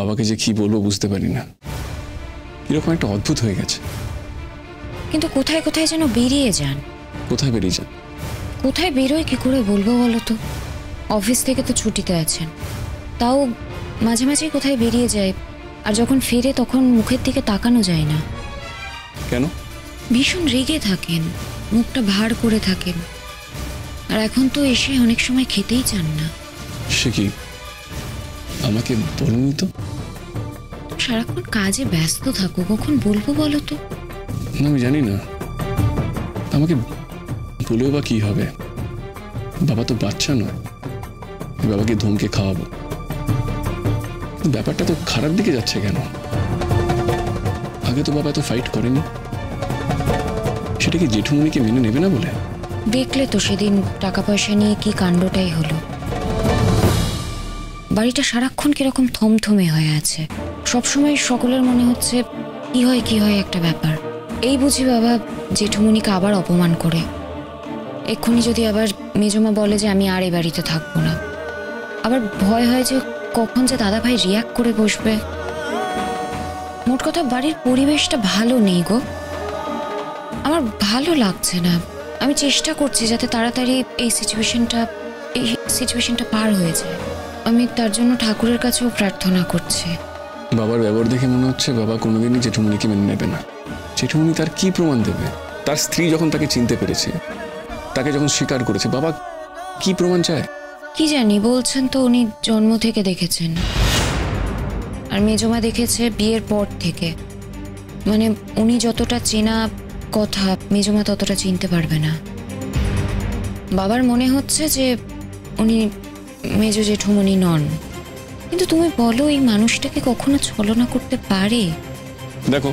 বাবাকে যে কি বলব বুঝতে পারি না। এরকম একটা অদ্ভুত হয়ে গেছে। কিন্তু কোথায় কোথায় যেন বেরিয়ে যান? কোথায় বেরিয়ে যান? কোথায় বেরোয় কি করে বলব বলো তো? অফিস থেকে তো ছুটিতে আছেন। তাও মাঝে মাঝে কোথায় বেরিয়ে যায়। আর যখন ফেরে তখন মুখের দিকে তাকানো যায় না। কেন? ভীষণ রেগে থাকেন। মুখটা ভার করে থাকেন। আর এখন তো এসে অনেক সময় খেতেই চান না। সে কি আমাকে বলনি তো। সারাক্ষণ কাজে ব্যস্ত থাকো কখন বলব বলো তো? না, আমি জানি না। আমাকে বলেও বা কি হবে? বাবা তো বাচ্চা নয়। বাবাকে ধমকে খাওয়াবো। ব্যাপারটা তো খারাপ দিকে যাচ্ছে কেন? আগে তো বাবা এত ফাইট করেনি। সেটা কি জেঠুমনিকে মেনে নেবে না বলে? দেখলে তো সেদিন টাকা পয়সা নিয়ে কি কাণ্ডটাই হলো। বাড়িটা সারাক্ষণ কীরকম থমথমে হয়ে আছে। সবসময় সকলের মনে হচ্ছে, কি হয় কি হয় একটা ব্যাপার। এই বুঝি বাবা জেঠুমনিকে আবার অপমান করে। এক্ষুনি যদি আবার মেজমা বলে যে আমি আর এই বাড়িতে থাকব না। আবার ভয় হয় যে কখন যে দাদা ভাই রিয়াক্ট করে বসবে। মোট কথা বাড়ির পরিবেশটা ভালো নেই গো। আমার ভালো লাগছে না। আমি চেষ্টা করছি যাতে তাড়াতাড়ি এই সিচুয়েশনটা এই সিচুয়েশনটা পার হয়ে যায়। আমি তার জন্য ঠাকুরের কাছেও প্রার্থনা করছি। বাবার ব্যবহার দেখে মনে হচ্ছে বাবা কোনোদিনই জেঠুমনিকে মেনে নেবে না। জেঠুমনি তার কি প্রমাণ দেবে? তার স্ত্রী যখন তাকে চিনতে পেরেছে তাকে যখন স্বীকার করেছে বাবা কি প্রমাণ চায়? কি জানি বলছেন তো উনি জন্ম থেকে দেখেছেন। আর মেজমা দেখেছে বিয়ের পর থেকে। মানে উনি যতটা চেনা কথা মেজমা ততটা চিনতে পারবে না। বাবার মনে হচ্ছে যে উনি মেজ জেঠুমনি নন। কিন্তু তুমি বলো, এই মানুষটাকে কখনো ছলনা করতে পারে? দেখো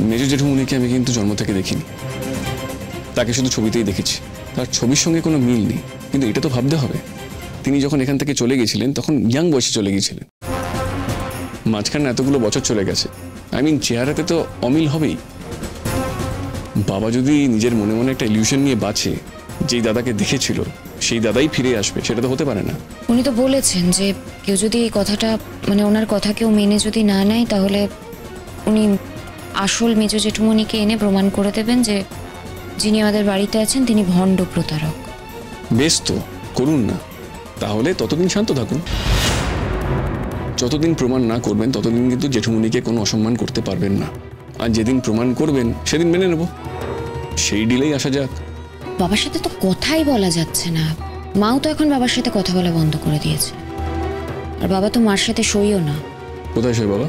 মেজর জেঠুমনিকে আমি কিন্তু জন্ম থেকে দেখিনি। তাকে শুধু ছবিতেই দেখেছি। তার ছবির সঙ্গে কোনো মিল নেই। কিন্তু এটা তো ভাবতে হবে। তিনি যখন এখান থেকে চলে গেছিলেন, তখন ইয়াং বয়সে চলে গিয়েছিলেন মাঝখানে এতগুলো বছর চলে গেছে। আই মিন চেহারাতে তো অমিল হবেই। বাবা যদি নিজের মনে মনে একটা ইলিউশন নিয়ে বাঁচে, যেই দাদাকে দেখেছিল সেই দাদাই ফিরে আসবে সেটা তো হতে পারে না। উনি তো বলেছেন যে কেউ যদি এই কথাটা মানে ওনার কথা কেউ মেনে যদি না নেয় তাহলে উনি আসল মেজ জেঠুমনিকে এনে প্রমাণ করে দেবেন যে যিনি আমাদের বাড়িতে আছেন তিনি ভণ্ড প্রতারক। বেশ তো করুন না। তাহলে ততদিন শান্ত থাকুন। যতদিন প্রমাণ না করবেন ততদিন কিন্তু জেঠুমনিকে কোনো অসম্মান করতে পারবেন না। আর যেদিন প্রমাণ করবেন সেদিন মেনে নেব। সেই ডিলেই আসা যাক। বাবার সাথে তো কথাই বলা যাচ্ছে না। মাও তো এখন বাবার সাথে কথা বলা বন্ধ করে দিয়েছে। আর বাবা তো মার সাথে সইও না। কোথায় সে বাবা?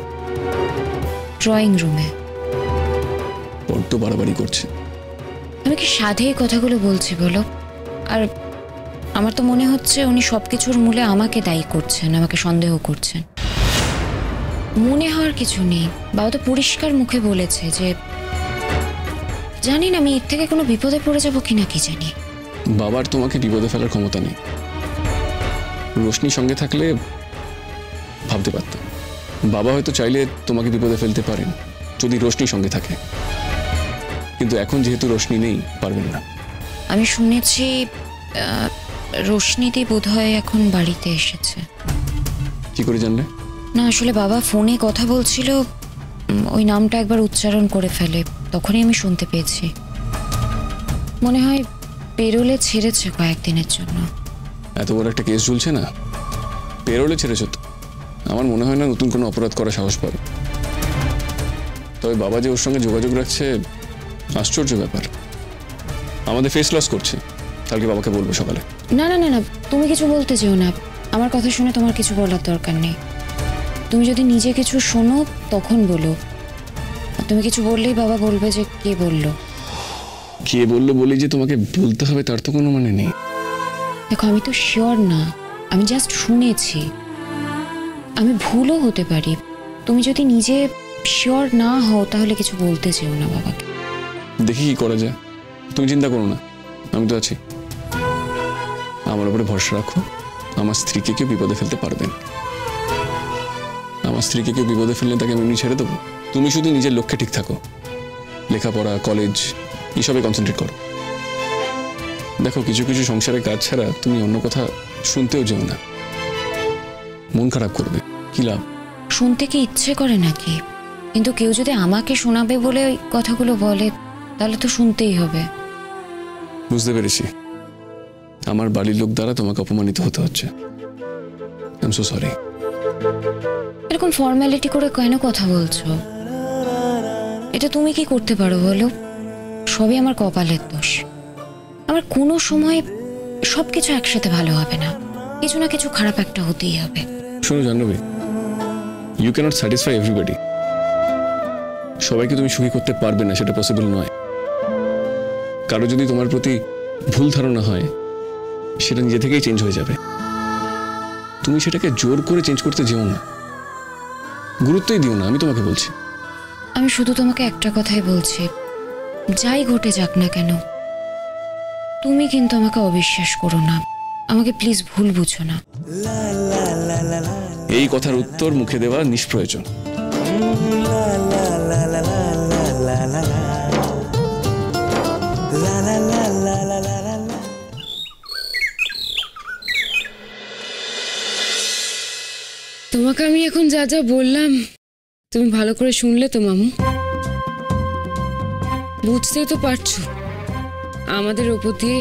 ড্রয়িং রুমে। বড্ড বাড়াবাড়ি করছে। আমি কি সাধে এই কথাগুলো বলছি বলো? আর আমার তো মনে হচ্ছে উনি সব কিছুর মূলে আমাকে দায়ী করছেন আমাকে সন্দেহ করছেন। মনে হওয়ার কিছু নেই। বাবা তো পরিষ্কার মুখে বলেছে যে জানি না আমি এর থেকে কোনো বিপদে পড়ে যাব কিনা কি জানি। বাবার তোমাকে বিপদে ফেলার ক্ষমতা নেই। রোশনি সঙ্গে থাকলে ভাবতে পারতাম। বাবা হয়তো চাইলে তোমাকে বিপদে ফেলতে পারেন যদি রোশনি সঙ্গে থাকে। কিন্তু এখন যেহেতু রোশনি নেই পারবেন না। আমি শুনেছি আহ, বোধ বোধহয় এখন বাড়িতে এসেছে। কি করে জানলে? না আসলে বাবা ফোনে কথা বলছিল ওই নামটা একবার উচ্চারণ করে ফেলে। তখনই আমি শুনতে পেয়েছি। মনে হয় পেরোলে ছেড়েছে কয়েকদিনের জন্য। এত বড় একটা কেস ঝুলছে না? পেরোলে ছেড়েছে তো। আমার মনে হয় না নতুন কোনো অপরাধ করা সাহস পাবে। তবে বাবা যে ওর সঙ্গে যোগাযোগ রাখছে আশ্চর্য ব্যাপার। আমাদের ফেস লস করছে। কালকে বাবাকে বলব সকালে। না না না না তুমি কিছু বলতে চেও না। আমার কথা শুনে তোমার কিছু বলার দরকার নেই। তুমি যদি নিজে কিছু শোনো তখন বলো। তুমি কিছু বললেই বাবা বলবে যে কে বলল। কে বলল বলি যে তোমাকে বলতে হবে তার তো কোনো মানে নেই। দেখো আমি তো শিওর না। আমি জাস্ট শুনেছি। আমি ভুলও হতে পারি। তুমি যদি নিজে শিওর না হও তাহলে কিছু বলতে চেও না বাবাকে। দেখি কি করা যায়। তুমি চিন্তা করো না। আমি তো আছি। আমার উপরে ভরসা রাখো। আমার স্ত্রীকে কেউ বিপদে ফেলতে পারবেন আমার স্ত্রীকে কেউ বিপদে ফেললে তাকে আমি ছেড়ে দেবো? তুমি শুধু নিজের লক্ষ্যে ঠিক থাকো। লেখাপড়া কলেজ এসবে কনসেন্ট্রেট করো। দেখো কিছু কিছু সংসারের কাজ ছাড়া তুমি অন্য কথা শুনতেও যেও না। মন খারাপ করবে। কি লাভ? শুনতে কি ইচ্ছে করে নাকি? কিন্তু কেউ যদি আমাকে শোনাবে বলে ওই কথাগুলো বলে তাহলে তো শুনতেই হবে। বুঝতে পেরেছি। আমার বাড়ির লোক দ্বারা তোমাকে অপমানিত হতে হচ্ছে। আই এম সো সরি এরকম ফর্মালিটি করে কেন কথা বলছো? এটা তুমি কি করতে পারো বলো? সবই আমার কপালের দোষ। আমার কোনো সময় সব কিছু একসাথে ভালো হবে না। কিছু না কিছু খারাপ একটা হতেই হবে। শোনো Jahnavi you cannot satisfy everybody সবাইকে তুমি সুখী করতে পারবে না, সেটা পসিবল নয়। কারও যদি তোমার প্রতি ভুল ধারণা হয়, সেটা নিজে থেকেই চেঞ্জ হয়ে যাবে। তুমি সেটাকে জোর করে চেঞ্জ করতে যেও না। গুরুত্বই দিও না, আমি তোমাকে বলছি। আমি শুধু তোমাকে একটা কথাই বলছি। যাই ঘটে যাক না কেন তুমি কিন্তু আমাকে অবিশ্বাস করো না। আমাকে প্লিজ ভুল বুঝো না। এই কথার উত্তর মুখে দেওয়া নিষ্প্রয়োজন। তোমাকে আমি এখন যা যা বললাম তুমি ভালো করে শুনলে তো মামু। বুঝতেই তো পারছ আমাদের ওপর দিয়ে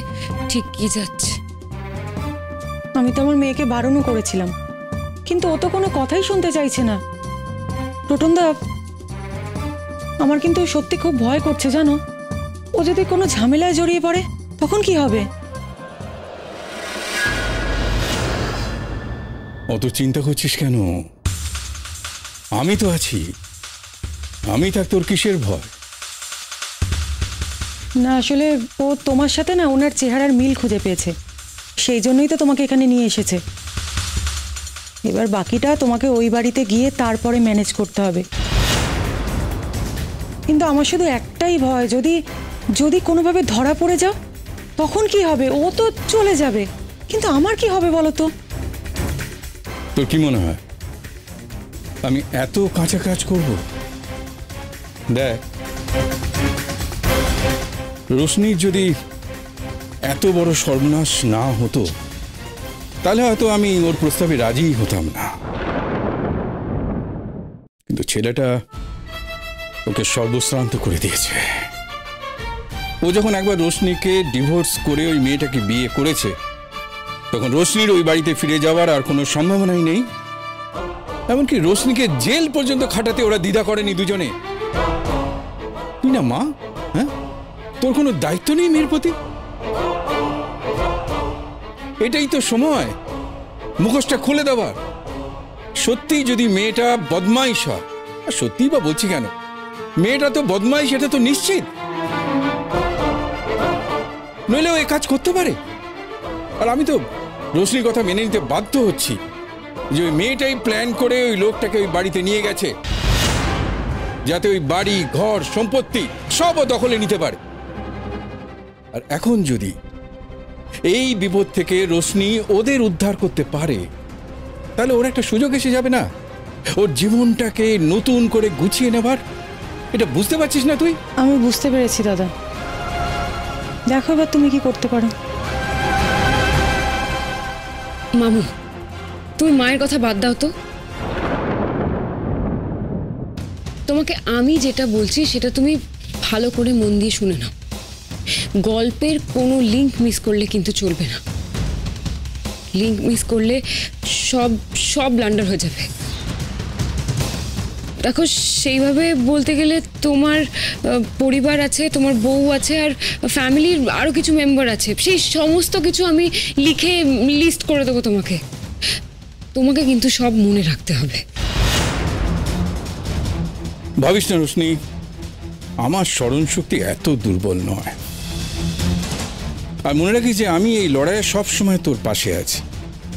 ঠিক কি যাচ্ছে। আমি তো আমার মেয়েকে বারণও করেছিলাম কিন্তু ও তো কোনো কথাই শুনতে চাইছে না। টোটনদা আমার কিন্তু সত্যি খুব ভয় করছে জানো? ও যদি কোনো ঝামেলায় জড়িয়ে পড়ে তখন কি হবে? অত চিন্তা করছিস কেন? আমি তো আছি। আমি থাক তোর কিসের ভয়? না আসলে ও তোমার সাথে না ওনার চেহারার মিল খুঁজে পেয়েছে। সেই জন্যই তো তোমাকে এখানে নিয়ে এসেছে। এবার বাকিটা তোমাকে ওই বাড়িতে গিয়ে তারপরে ম্যানেজ করতে হবে। কিন্তু আমার শুধু একটাই ভয় যদি যদি কোনোভাবে ধরা পড়ে যাও তখন কি হবে? ও তো চলে যাবে। কিন্তু আমার কি হবে বলো তো? তোর কি মনে হয়? আমি এত কাঁচা কাজ করব। দেখ, রোশনির যদি এত বড় সর্বনাশ না হতো, তাহলে হয়তো আমি ওর প্রস্তাবে রাজিই হতাম না। কিন্তু ছেলেটা ওকে সর্বশ্রান্ত করে দিয়েছে। ও যখন একবার রোশনিকে ডিভোর্স করে ওই মেয়েটাকে বিয়ে করেছে, তখন রোশনির ওই বাড়িতে ফিরে যাওয়ার আর কোনো সম্ভাবনাই নেই। এমনকি রোশনিকে জেল পর্যন্ত খাটাতে ওরা দ্বিধা করেনি দুজনে। তুই না, মা? হ্যাঁ? তোর কোনো দায়িত্ব নেই মেয়ের প্রতি? এটাই তো সময়। মুখোশটা খুলে দেওয়ার সত্যি যদি মেয়েটা বদমাইশ হয়, আর সত্যিই বা বলছি কেন? মেয়েটা তো বদমাইশ, এটা তো নিশ্চিত। নইলে ও এ কাজ করতে পারে? আর আমি তো রোশনির কথা মেনে নিতে বাধ্য হচ্ছি। যে ওই মেয়েটাই প্ল্যান করে ওই লোকটাকে ওই বাড়িতে নিয়ে গেছে। যাতে ওই বাড়ি ঘর সম্পত্তি সব দখলে নিতে পারে। আর এখন যদি এই বিপদ থেকে রোশনি ওদের উদ্ধার করতে পারে তাহলে ওর একটা সুযোগ এসে যাবে না? ওর জীবনটাকে নতুন করে গুছিয়ে নেবার? এটা বুঝতে পারছিস না তুই? আমি বুঝতে পেরেছি দাদা। দেখো এবার তুমি কি করতে পারো। মামু তুমি মায়ের কথা বাদ দাও তো। তোমাকে আমি যেটা বলছি, সেটা তুমি ভালো করে মন দিয়ে শুনে নাও। গল্পের কোনো লিঙ্ক মিস করলে কিন্তু চলবে না। লিঙ্ক মিস করলে সব সব ব্লান্ডার হয়ে যাবে। দেখো, সেইভাবে বলতে গেলে তোমার পরিবার আছে, তোমার বউ আছে, আর ফ্যামিলির আরও কিছু মেম্বার আছে। সেই সমস্ত কিছু আমি লিখে লিস্ট করে দেবো তোমাকে। তোমাকে কিন্তু সব মনে রাখতে হবে। ভাবিস না, রোশনি, আমার স্মরণ শক্তি এত দুর্বল নয়। আর মনে রাখি যে আমি এই লড়াইয়ে সব সময় তোর পাশে আছি।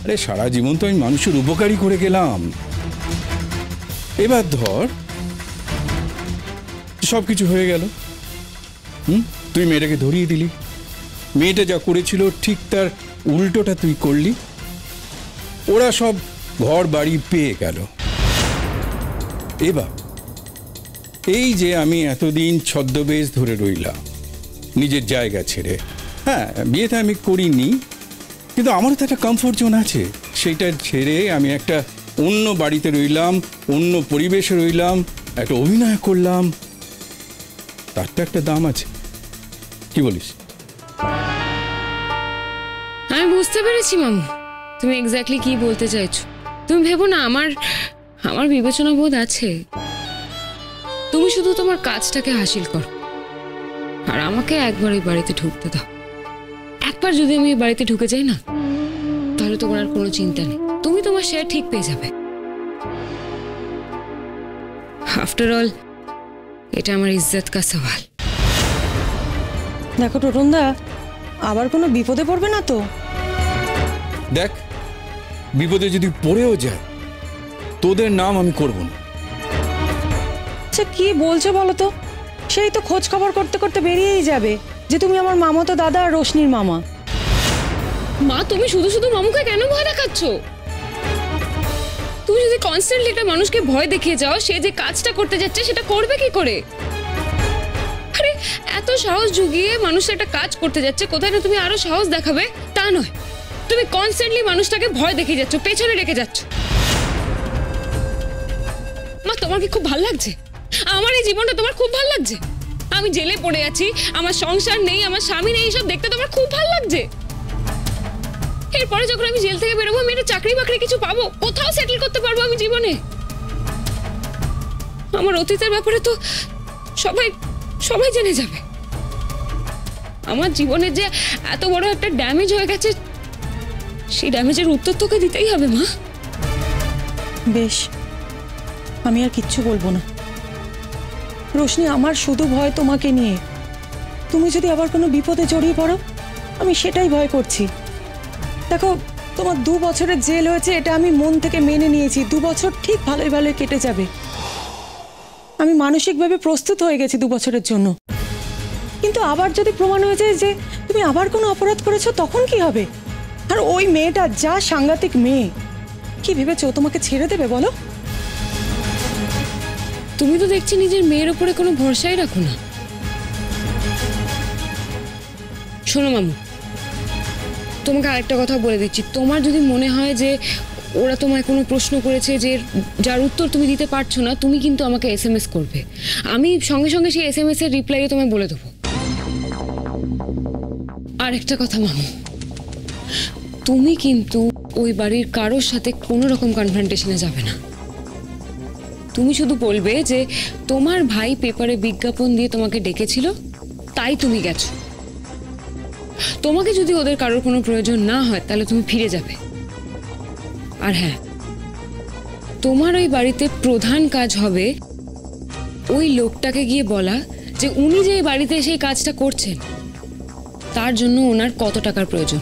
আরে, সারা জীবন তো আমি মানুষের উপকারী করে গেলাম। এবার ধর সব কিছু হয়ে গেল। হুম? তুই মেয়েটাকে ধরিয়ে দিলি। মেয়েটা যা করেছিল, ঠিক তার উল্টোটা তুই করলি। ওরা সব ঘর বাড়ি পেয়ে গেল। এবার, এই যে আমি এতদিন ছদ্মবেশ ধরে রইলাম, নিজের জায়গা ছেড়ে। হ্যাঁ বিয়েতে আমি করিনি, কিন্তু আমারও তো একটা কমফোর্ট জোন আছে। সেইটা ছেড়ে আমি একটা অন্য বাড়িতে রইলাম, অন্য পরিবেশে রইলাম, একটা অভিনয় করলাম। তার তো একটা দাম আছে। কি বলিস? আমি বুঝতে পেরেছি, মামু। তুমি এক্স্যাক্টলি কি বলতে চাইছো? তুমি ভেবো না আমার আমার বিবেচনা বোধ আছে। তুমি শুধু তোমার কাজটাকে হাসিল করো। আর আমাকে একবার এই বাড়িতে ঢুকতে দাও। একবার যদি আমি এই বাড়িতে ঢুকে যাই না তাহলে তোমার আর কোনো চিন্তা নেই। তুমি তোমার শেয়ার ঠিক পেয়ে যাবে। আফটার অল এটা আমার ইজ্জত কা সওয়াল। দেখো টোটনদা আবার কোনো বিপদে পড়বে না তো? দেখ বিপদে যদি পড়েও যায় তোদের নাম আমি করব না। আচ্ছা কি বলছো বলো তো? সেই তো খোঁজ খবর করতে করতে বেরিয়েই যাবে যে তুমি আমার মামাতো দাদা আর রোশনির মামা। মা তুমি শুধু শুধু মামুকে কেন ভয় দেখাচ্ছ? তুমি যদি কনস্ট্যান্টলি একটা মানুষকে ভয় দেখিয়ে যাও সে যে কাজটা করতে যাচ্ছে সেটা করবে কি করে? আরে এত সাহস জুগিয়ে মানুষ একটা কাজ করতে যাচ্ছে কোথায় না তুমি আরও সাহস দেখাবে? তা নয়। তুমি কনস্ট্যান্টলি মানুষটাকে ভয় দেখিয়ে যাচ্ছ, পেছনে রেখে যাচ্ছ। মা, তোমার কি খুব ভালো লাগছে? আমার এই জীবনটা তোমার খুব ভালো লাগছে? আমি জেলে পড়ে আছি, আমার সংসার নেই, আমার স্বামী নেই এসব দেখতে তোমার খুব ভালো লাগছে। এরপরে যখন আমি জেল থেকে বেরোবো, আমি একটা চাকরি বাকরি কিছু পাবো, কোথাও সেটেল করতে পারব আমি জীবনে। আমার অতীতের ব্যাপারে তো সবাই সবাই জেনে যাবে। আমার জীবনের যে এত বড় একটা ড্যামেজ হয়ে গেছে সেই ড্যামেজের উত্তর তোকে দিতেই হবে, মা। বেশ, আমি আর কিচ্ছু বলব না। রোশনি, আমার শুধু ভয় তোমাকে নিয়ে। তুমি যদি আবার কোনো বিপদে জড়িয়ে পড়ো, আমি সেটাই ভয় করছি। দেখো, তোমার দু বছরের জেল হয়েছে, এটা আমি মন থেকে মেনে নিয়েছি। দু বছর ঠিক ভালোই ভালোই কেটে যাবে। আমি মানসিকভাবে প্রস্তুত হয়ে গেছি দু বছরের জন্য। কিন্তু আবার যদি প্রমাণ হয়ে যায় যে তুমি আবার কোনো অপরাধ করেছ, তখন কি হবে? আর ওই মেয়েটা যা সাংঘাতিক মেয়ে। কি ভেবেছো তোমাকে ছেড়ে দেবে, বলো? তুমি তো দেখছি নিজের মেয়ের উপরে কোনো ভরসাই রাখো না। শোনো মামু, তোমাকে আরেকটা কথা বলে দিচ্ছি। তোমার যদি মনে হয় যে ওরা তোমায় কোনো প্রশ্ন করেছে যে যার উত্তর তুমি দিতে পারছ না, তুমি কিন্তু আমাকে এস এম এস করবে। আমি সঙ্গে সঙ্গে সেই এস এম এস এর রিপ্লাইও তোমায় বলে দেবো। আর একটা কথা মামু তুমি কিন্তু ওই বাড়ির কারোর সাথে কোনো রকম কনফ্রন্টেশনে যাবে না। তুমি শুধু বলবে যে তোমার ভাই পেপারে বিজ্ঞাপন দিয়ে তোমাকে ডেকেছিল, তাই তুমি গেছো। তোমাকে যদি ওদের কারোর কোনো প্রয়োজন না হয়, তাহলে তুমি ফিরে যাবে। আর হ্যাঁ তোমার ওই বাড়িতে প্রধান কাজ হবে ওই লোকটাকে গিয়ে বলা যে উনি যে বাড়িতে এসে এই কাজটা করছেন, তার জন্য ওনার কত টাকার প্রয়োজন।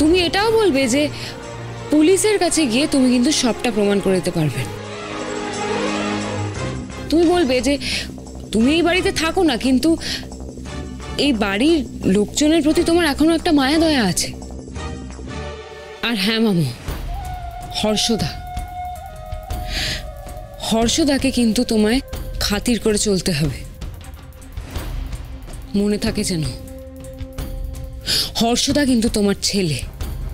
তুমি এটাও বলবে যে পুলিশের কাছে গিয়ে তুমি কিন্তু সবটা প্রমাণ করে দিতে পারবে। তুমি বলবে যে তুমি এই বাড়িতে থাকো না, কিন্তু এই বাড়ির লোকজনের প্রতি তোমার এখনও একটা মায়া দয়া আছে। আর হ্যাঁ মামু, হর্ষদা, হর্ষদাকে কিন্তু তোমায় খাতির করে চলতে হবে। মনে থাকে যেন হর্ষদা কিন্তু তোমার ছেলে।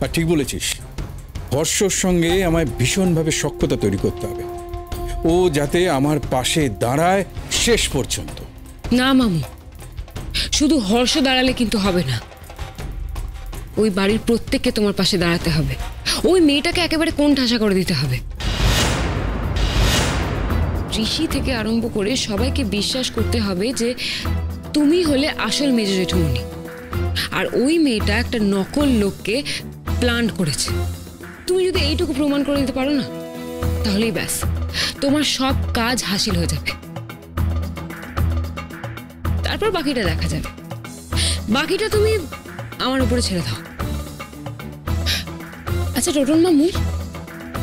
আর ঠিক বলেছিস। হর্ষর সঙ্গে আমায় ভীষণভাবে সক্ষতা তৈরি করতে হবে। ও যাতে আমার পাশে দাঁড়ায় শেষ পর্যন্ত। না মামু। শুধু হর্ষ দাঁড়ালে কিন্তু হবে না। ওই বাড়ির প্রত্যেককে তোমার পাশে দাঁড়াতে হবে। ওই মেয়েটাকে একেবারে কোন ঠাসা করে দিতে হবে? ঋষি থেকে আরম্ভ করে সবাইকে বিশ্বাস করতে হবে যে তুমি হলে আসল মেজ জেঠুমনি আর ওই মেয়েটা একটা নকল লোককে প্ল্যান করেছে। তুমি যদি এইটুকু প্রমাণ করে দিতে পারো না, তাহলেই ব্যাস। তোমার সব কাজ হাসিল হয়ে যাবে। তারপর বাকিটা দেখা যাবে। বাকিটা তুমি আমার উপরে ছেড়ে দাও। আচ্ছা টোটন মামু,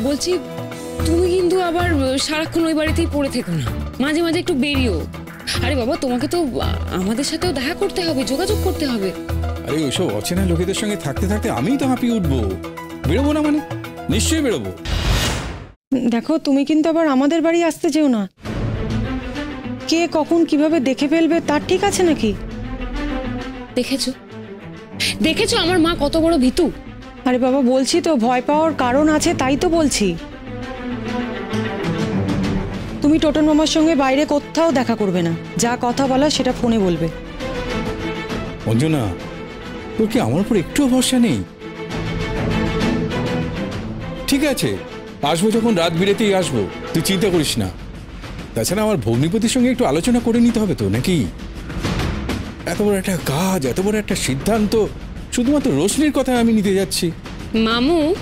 বলছি, তুমি কিন্তু আবার সারাক্ষণ ওই বাড়িতেই পড়ে থেকো না। মাঝে মাঝে একটু বেরিও আরে বাবা, তোমাকে তো আমাদের সাথেও দেখা করতে হবে, যোগাযোগ করতে হবে। আরে ওইসব অচেনা লোকেদের সঙ্গে থাকতে থাকতে আমিই তো হাঁপিয়ে উঠবো। বেরোবো না মানে? নিশ্চয়ই বেরোবো। দেখো তুমি কিন্তু আবার আমাদের বাড়ি আসতে যেও না। কে কখন কীভাবে দেখে ফেলবে তার ঠিক আছে নাকি? দেখেছ? দেখেছ আমার মা কত বড় ভীতু? আরে বাবা বলছি তো ভয় পাওয়ার কারণ আছে তাই তো বলছি। তুমি টোটন মামার সঙ্গে বাইরে কোথাও দেখা করবে না। যা কথা বলা সেটা ফোনে বলবে। অঞ্জনা তোর কি আমার উপর একটুও ভরসা নেই? ঠিক আছে, আসব যখন রাত বিরেতেই আসব, তুই চিন্তা করিস না। তাছাড়া আমার ভগ্নিপতির সঙ্গে একটু আলোচনা করে নিতে হবে তো, নাকি? এত বড় একটা কাজ, এত বড় একটা সিদ্ধান্ত, শুধুমাত্র রোশনির কথা আমি নিতে যাচ্ছি। মামু,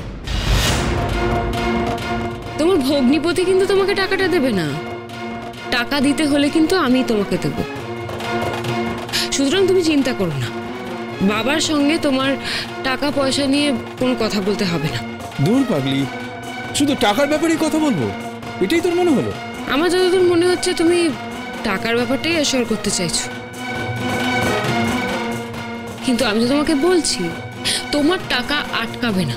তোমার ভগ্নিপতি কিন্তু তোমাকে টাকাটা দেবে না। টাকা দিতে হলে কিন্তু আমি তোমাকে দেব। সুতরাং তুমি চিন্তা করো না। বাবার সঙ্গে তোমার টাকা পয়সা নিয়ে কোনো কথা বলতে হবে না। দূর পাগলি শুধু টাকার ব্যাপারেই কথা বলব? এটাই তোর মনে হলো? আমার যতদূর মনে হচ্ছে তুমি টাকার ব্যাপারটাই অ্যাসিওর করতে চাইছো। কিন্তু আমি তো তোমাকে বলছি তোমার টাকা আটকাবে না।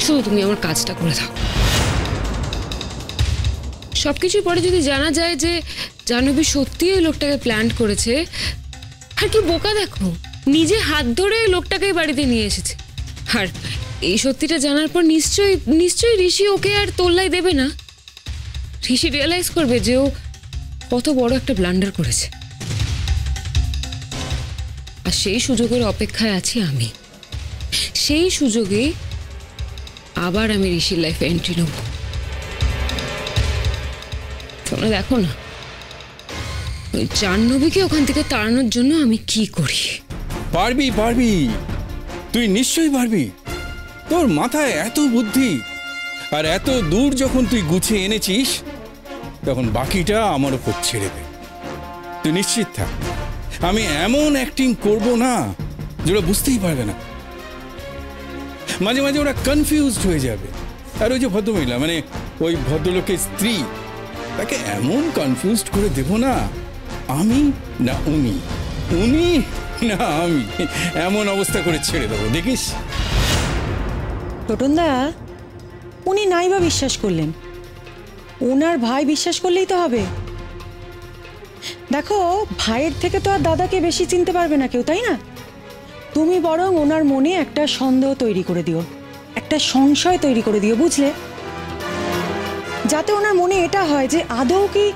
শুধু তুমি আমার কাজটা করে দাও। সবকিছুর পরে যদি জানা যায় যে জাহ্নবী সত্যি ওই লোকটাকে প্ল্যান করেছে আর কি বোকা দেখো? নিজে হাত ধরে এই লোকটাকে বাড়িতে নিয়ে এসেছে। আর এই সত্যিটা জানার পর নিশ্চয়ই নিশ্চয়ই ঋষি ওকে আর তোল্লাই দেবে না। ঋষি রিয়েলাইজ করবে যে ও কত বড় একটা ব্লান্ডার করেছে। আর সেই সুযোগের অপেক্ষায় আছি আমি। সেই সুযোগে আবার আমি ঋষির লাইফে এন্ট্রি নেব। তোমরা দেখো না, ওই জাহ্নবীকে ওখান থেকে তাড়ানোর জন্য আমি কি করি? পারবি পারবি। তুই নিশ্চয়ই পারবি। তোর মাথায় এত বুদ্ধি আর এত দূর যখন তুই গুছিয়ে এনেছিস, তখন বাকিটা আমার উপর ছেড়ে দে। তুই নিশ্চিত থাক, আমি এমন অ্যাক্টিং করব না যেটা বুঝতেই পারবে না। মাঝে মাঝে ওরা কনফিউজড হয়ে যাবে। আর ওই যে ভদ্রমহিলা মানে ওই ভদ্রলোকের স্ত্রী, তাকে এমন কনফিউজড করে দেব না, আমি না উনি? উনি না, আমি এমন অবস্থা করে ছেড়ে দেবো, দেখিস? টোটনদা উনি নাই বা বিশ্বাস করলেন। ওনার ভাই বিশ্বাস করলেই তো হবে। দেখো, ভাইয়ের থেকে তো আর দাদাকে বেশি চিনতে পারবে না কেউ, তাই না? তুমি বরং ওনার মনে একটা সন্দেহ তৈরি করে দিও, একটা সংশয় তৈরি করে দিও, বুঝলে? যাতে ওনার মনে এটা হয় যে আদৌ কি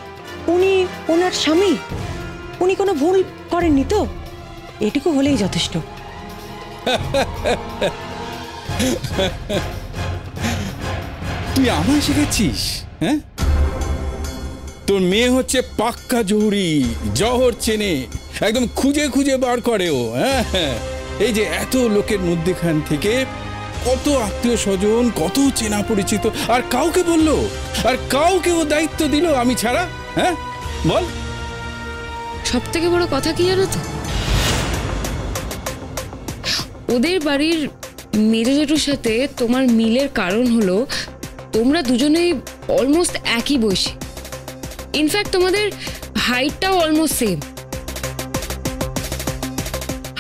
উনি ওনার স্বামী? উনি কোনো ভুল করেননি তো? এটুকু হলেই যথেষ্ট। তুই আমায় শিখেছিস হ্যাঁ? তোর মেয়ে হচ্ছে পাক্কা জহুরি জহর চেনে একদম খুঁজে খুঁজে বার করে ও হ্যাঁ? হ্যাঁ। এই যে এত লোকের মধ্যেখান থেকে কত আত্মীয় স্বজন কত চেনা পরিচিত আর কাউকে বলল আর কাউকে ও দায়িত্ব দিল আমি ছাড়া হ্যাঁ? বল। সব থেকে বড় কথা কি জানো তো? ওদের বাড়ির মেজো সাথে তোমার মিলের কারণ হলো তোমরা দুজনেই অলমোস্ট একই বয়সী। ইনফ্যাক্ট তোমাদের হাইটটাও অলমোস্ট সেম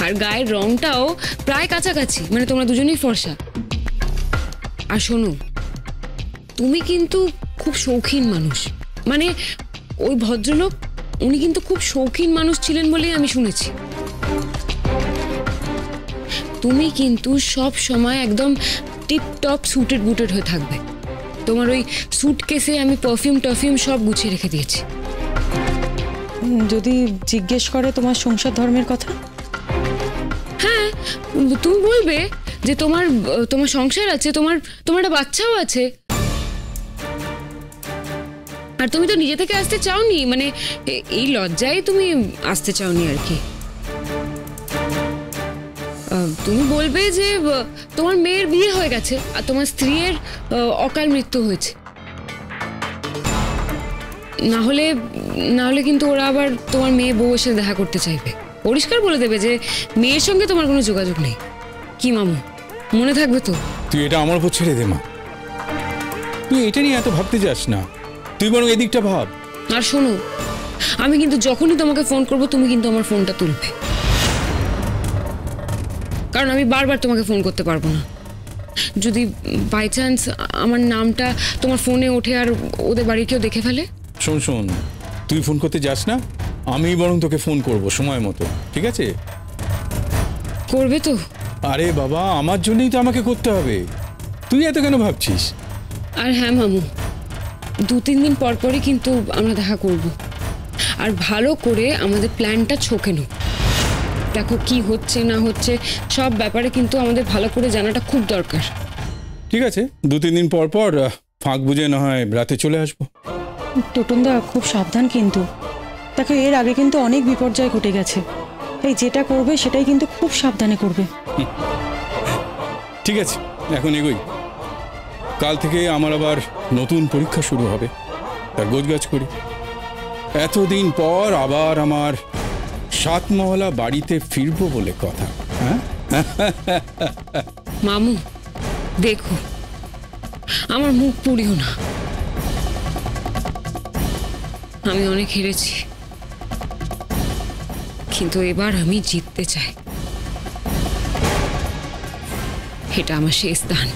আর গায়ের রংটাও প্রায় কাছাকাছি মানে তোমরা দুজনেই ফর্সা। আর শোনো, তুমি কিন্তু খুব শৌখিন মানুষ। মানে ওই ভদ্রলোক, উনি কিন্তু খুব শৌখিন মানুষ ছিলেন বলেই আমি শুনেছি। তুমি কিন্তু সব সময় একদম টিপ টপ সুটেড বুটেড হয়ে থাকবে। তোমার ওই স্যুট কেসে আমি পারফিউম টারফিউম সব গুছিয়ে রেখে দিয়েছি। যদি জিজ্ঞেস করে তোমার সংসার ধর্মের কথা? হ্যাঁ তুমি বলবে যে তোমার তোমার সংসার আছে তোমার তোমার একটা বাচ্চাও আছে। আর তুমি তো নিজে থেকে আসতে চাওনি মানে এই লজ্জায় তুমি আসতে চাওনি আর কি। তুমি বলবে যে তোমার মেয়ের বিয়ে হয়ে গেছে আর তোমার স্ত্রীর অকাল মৃত্যু হয়েছে। না হলে না হলে কিন্তু ওরা আবার তোমার মেয়ে বউ এসে দেখা করতে চাইবে। পরিষ্কার বলে দেবে যে মেয়ের সঙ্গে তোমার কোনো যোগাযোগ নেই। কি মামু? মনে থাকবে তো? তুই এটা আমার উপর ছেড়ে দে মা। তুই এটা নিয়ে এত ভাবতে যাস না। তুই বরং এদিকটা ভাব। আর শোনো আমি কিন্তু যখনই তোমাকে ফোন করব তুমি কিন্তু আমার ফোনটা তুলবে। কারণ আমি বারবার তোমাকে ফোন করতে পারব না। যদি বাই চান্স আমার নামটা তোমার ফোনে ওঠে আর ওদের বাড়ি কেউ দেখে ফেলে? শোন শোন তুই ফোন করতে যাস না আমি বরং তোকে ফোন করব সময় মতো ঠিক আছে? করবে তো। আরে বাবা আমার জন্যই তো আমাকে করতে হবে। তুই এত কেন ভাবছিস? আর হ্যাঁ মামু দু তিন দিন পর পরই কিন্তু আমরা দেখা করব। আর ভালো করে আমাদের প্ল্যানটা ছকে নো। দেখো কি হচ্ছে না হচ্ছে সব ব্যাপারে কিন্তু আমাদের ভালো করে জানাটা খুব দরকার। ঠিক আছে দু তিন দিন পর পর ফাঁক বুঝে না হয় রাতে চলে আসব। টোটনদা খুব সাবধান কিন্তু। দেখো এর আগে কিন্তু অনেক বিপর্যয় ঘটে গেছে। এই যেটা করবে সেটাই কিন্তু খুব সাবধানে করবে। ঠিক আছে এখন এগোই। কাল থেকে আমার আবার নতুন পরীক্ষা শুরু হবে। তার গোছগাছ করি। এতদিন পর আবার আমার সাতমহলা বাড়িতে ফিরবো বলে কথা হ্যাঁ? মামু, দেখো, আমার মুখ পুড়িও না। আমি অনেক হেরেছি, কিন্তু এবার আমি জিততে চাই। এটা আমার শেষ দান।